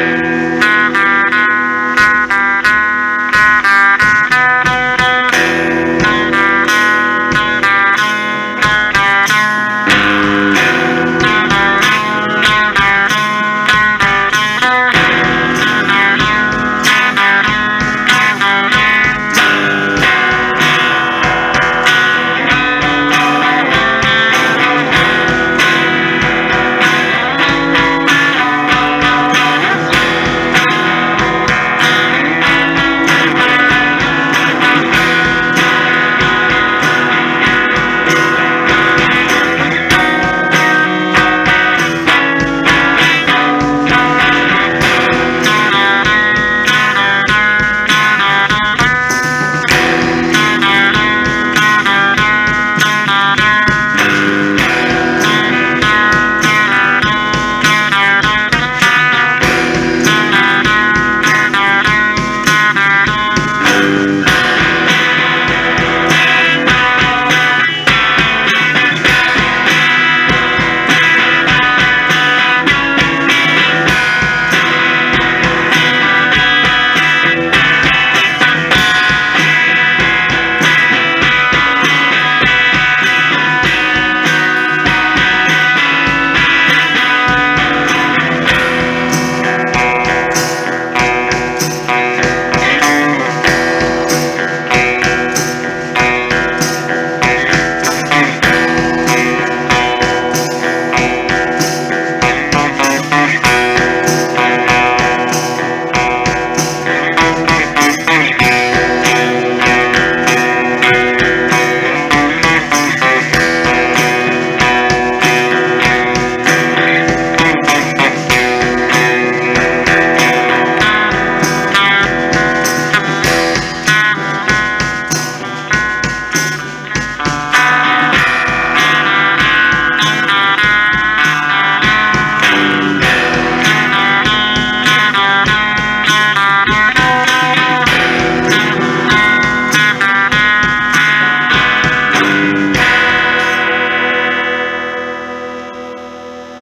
Yeah.